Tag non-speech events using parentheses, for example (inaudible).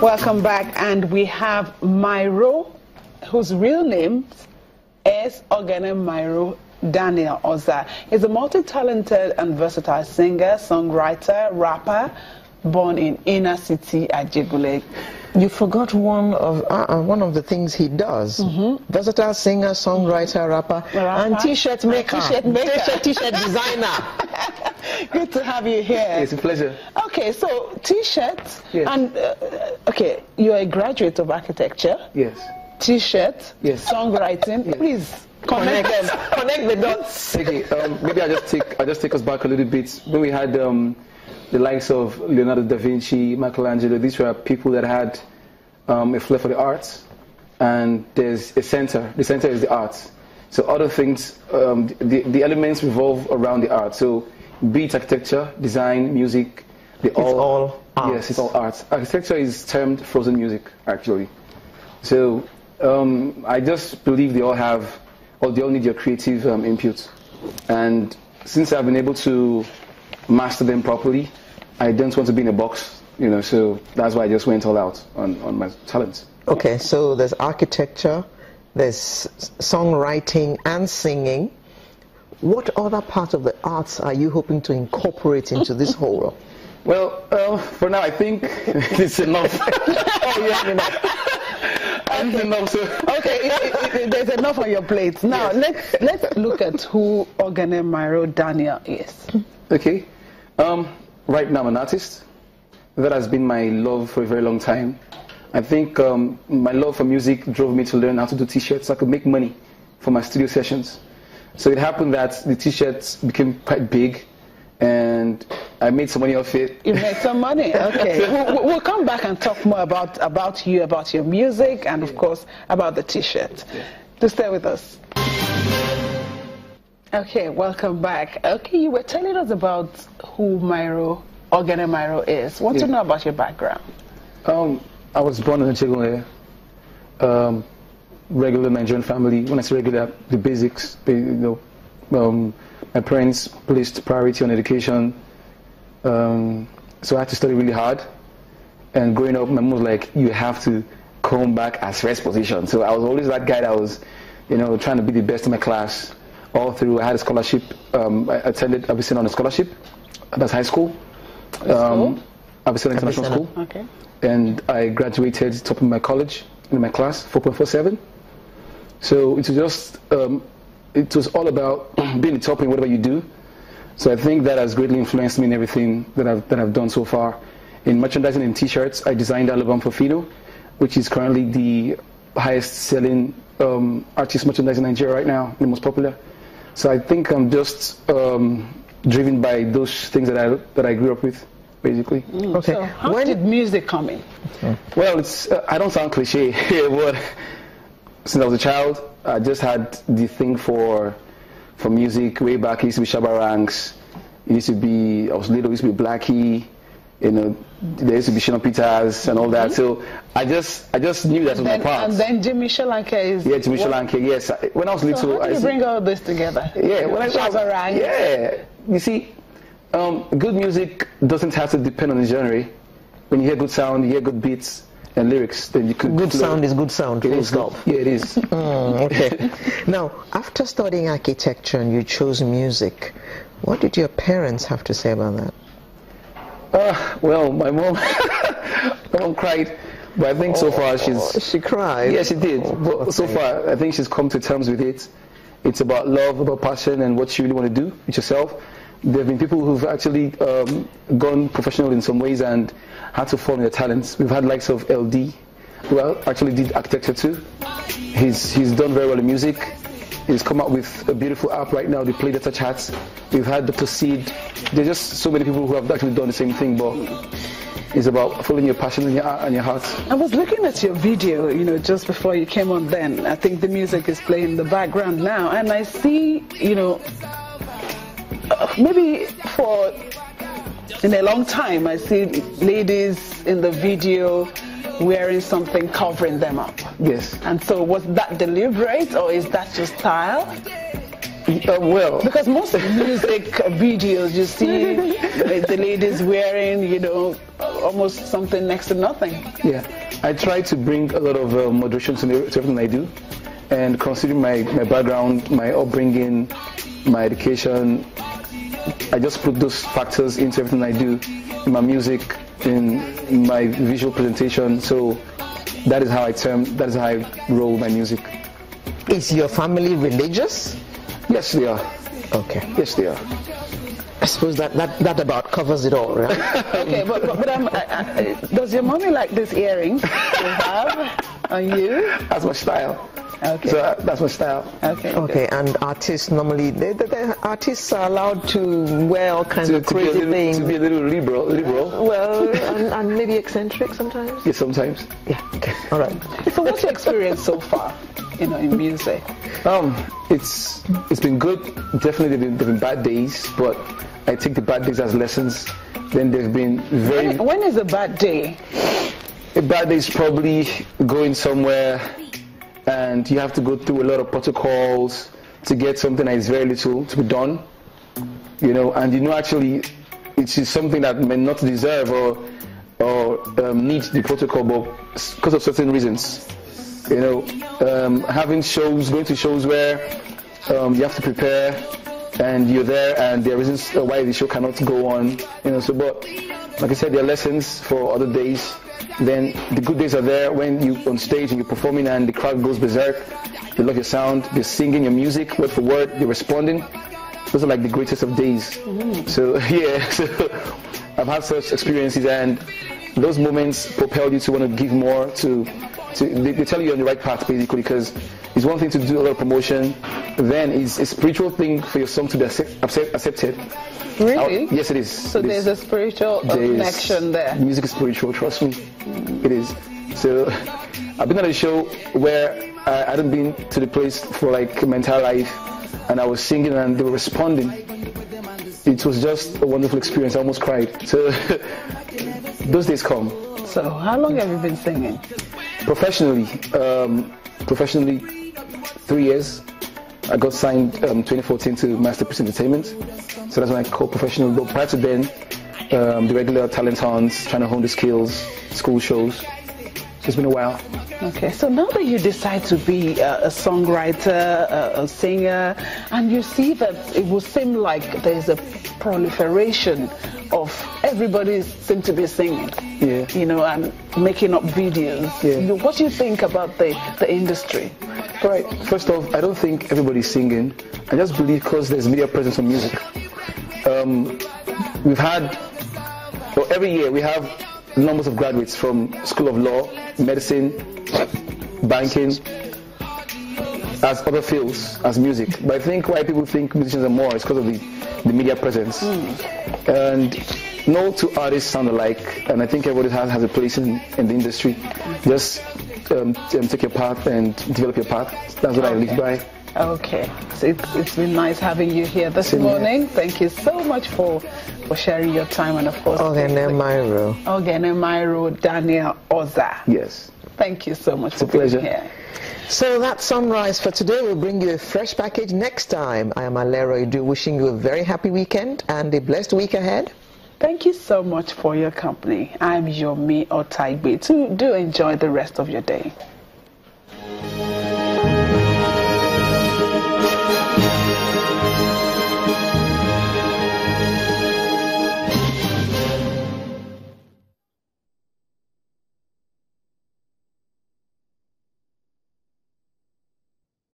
Welcome back, and we have Myro, whose real name is Oghenemyro Daniel Oza. He's a multi-talented and versatile singer, songwriter, rapper, born in inner city at Ajegunle. You forgot one of uh, uh, one of the things he does. Mm-hmm. Versatile singer, songwriter, rapper, Rapper. and t-shirt maker. (laughs) t-shirt maker. T-shirt, t-shirt designer. (laughs) Good to have you here. It's a pleasure. Okay, so t-shirts, Yes. and uh, okay, you're a graduate of architecture. Yes. T-shirt, Yes. songwriting. Yes. Please connect them. Connect the dots. Okay. Um, maybe I just take I just take us back a little bit when we had um, the likes of Leonardo da Vinci, Michelangelo. These were people that had um, a flair for the arts, and there's a center. The center is the arts. So other things, um, the, the elements revolve around the art. So be it architecture, design, music, they all, all arts. Yes, it's all arts. Architecture is termed frozen music, actually. So um, I just believe they all have, or they all need your creative um, input. And since I've been able to master them properly, I don't want to be in a box, you know. So that's why I just went all out on, on my talents. Okay, so there's architecture, there's songwriting and singing. What other part of the arts are you hoping to incorporate into this whole? (laughs) Well, uh, for now, I think (laughs) it's enough. (laughs) oh, yeah. Enough. So Okay, it- it- it- there's enough on your plate. Now let's let's look at who Oghenemyro Daniel is. Okay. Um, right now, I'm an artist. That has been my love for a very long time. I think um, my love for music drove me to learn how to do t-shirts so I could make money for my studio sessions. So it happened that the t-shirts became quite big and I made some money off it. You made some money. (laughs) Okay, we'll, we'll come back and talk more about about you, about your music, and of course about the T-shirt. Just stay with us. Okay, welcome back. Okay, you were telling us about who Myro Oghenemyro is. Want to Yeah. know about your background? Um, I was born in Ajegunle, um, regular Nigerian family. When I say regular, the basics, you know, um, my parents placed priority on education. Um, so I had to study really hard. And growing up, my mom was like, you have to come back as first position. So I was always that guy that was, you know, trying to be the best in my class. All through, I had a scholarship. Um, I attended Abyssinia on a scholarship. That's high school. Um, Abyssinia International. School Okay. and I graduated top of my college in my class, 4.47. So it was just, um, it was all about (clears throat) being the top in whatever you do. So I think that has greatly influenced me in everything that I've, that I've done so far. In merchandising and t-shirts, I designed album for Fido, which is currently the highest selling um, artist merchandise in Nigeria right now, the most popular. So I think I'm just um, driven by those things that I, that I grew up with, basically. Okay. So how when did music come in? Well, it's uh, I don't sound cliche, (laughs) but since I was a child, I just had the thing for for music way back. It used to be Shabba Ranks. It used to be I was little. It used to be Blackky. You know, there used to be Shina Peters and all that. So I just I just knew that was my Then, part. and then Jimi Solanke is. yeah, Jimi what- Solanke. Yes, when I was So little, how I did you used to- bring all this together? yeah, when I was Shabba Ranks. Yeah, you see, um, good music doesn't have to depend on the genre. When you hear good sound, you hear good beats and lyrics, then you could good flow. sound is good sound, It full stop. good. Yeah, it is. (laughs) Mm, okay. (laughs) now, after studying architecture and you chose music, what did your parents have to say about that? Uh, well, my mom, my (laughs) mom cried, but I think so far she's. She cried. Yeah, she did. Oh, but so far, I think she's come to terms with it. It's about love, about passion, and what you really want to do with yourself. There have been people who've actually um, gone professional in some ways and had to follow their talents. We've had likes of eLDee, who actually did architecture too. He's he's done very well in music. He's come up with a beautiful app right now. They play the touch chats. We've had Dr. SID. There's just so many people who have actually done the same thing, but it's about following your passion and your, and your heart. I was looking at your video, you know, just before you came on then. I think the music is playing in the background now. And I see, you know, uh, maybe for in a long time, I see ladies in the video wearing something covering them up. Yes. And so was that deliberate or is that your style? Uh, well, Because most music (laughs) videos you see the, the ladies wearing, you know, almost something next to nothing. Yeah, I try to bring a lot of uh, moderation to, to everything I do, and considering my, my background, my upbringing, my education, I just put those factors into everything I do, in my music, in my visual presentation. So that is how I term, that is how I roll my music. Is your family religious? Yes, they are. Okay. Yes, they are. I suppose that, that, that about covers it all, right? (laughs) Okay, but, but, but um, I, I, does your mommy like these earrings you have on you? That's my style. Okay. So uh, that's my style. Okay. Okay, and artists normally, they, they, they- artists are allowed to wear all kinds To, of to crazy little, things. to be a little liberal, liberal. well, and, and maybe eccentric sometimes. Yes, sometimes. Yeah. Okay. (laughs) All right. So what's your experience so far, you know, in music? Um, it's it's been good. Definitely, there've been, there've been bad days, but I take the bad days as lessons. Then there's been very When, when is a bad day? a bad day is probably going somewhere, and you have to go through a lot of protocols to get something that is very little to be done. You know, and you know actually it is something that may not deserve or or um, need the protocol, but because of certain reasons. You know, um, having shows, going to shows where um, you have to prepare, and you're there, and there are reasons why the show cannot go on. You know, so but like I said, there are lessons for other days. Then the good days are there when you on stage and you're performing, and the crowd goes berserk. They love your sound, they're singing your music word for word, they're responding. Those are like the greatest of days. Mm. So (laughs) yeah, so I've had such experiences, and those moments propel you to want to give more. To, to they, they tell you you're on the right path basically, because it's one thing to do a lot of promotion, then it's a spiritual thing for your song to be accept, accept, accepted. Really? Oh, yes, it is. So It there's is. a spiritual There is- connection there. Music is spiritual, trust me. It is. So I've been at a show where I hadn't been to the place for like my entire life, and I was singing and they were responding. It was just a wonderful experience. I almost cried. So (laughs) those days come. So how long have you been singing? Professionally, um, professionally, three years. I got signed um, 2014 to Masterpiece Entertainment. So that's when I called professional. But prior to then, um, the regular talent hunts, trying to hone the skills, school shows. It's been a while. Okay, so now that you decide to be a, a songwriter, a, a singer, and you see that it will seem like there's a proliferation of everybody seem to be singing, Yeah. you know, and making up videos. Yeah. You know, what do you think about the, the industry? Right. First off, I don't think everybody's singing. I just believe because there's media presence on music. Um, we've had, well, every year we have numbers of graduates from School of Law, Medicine, Banking, as other fields as music. But I think why people think musicians are more is because of the, the media presence. And no two artists sound alike, and I think everybody has, has a place in, in the industry. Just um, um, take your path and develop your path. That's what I live by. Okay, so it's, it's been nice having you here this Same here. morning. Thank you so much for, for sharing your time and of course, Oghenemyro. Ogene Myro Daniel Oza. Yes. Thank you so much a for being pleasure. here. So that's Sunrise for today. We'll bring you a fresh package next time. I am Alero Edu, wishing you a very happy weekend and a blessed week ahead. Thank you so much for your company. I'm Yomi Otaigbe. Do enjoy the rest of your day.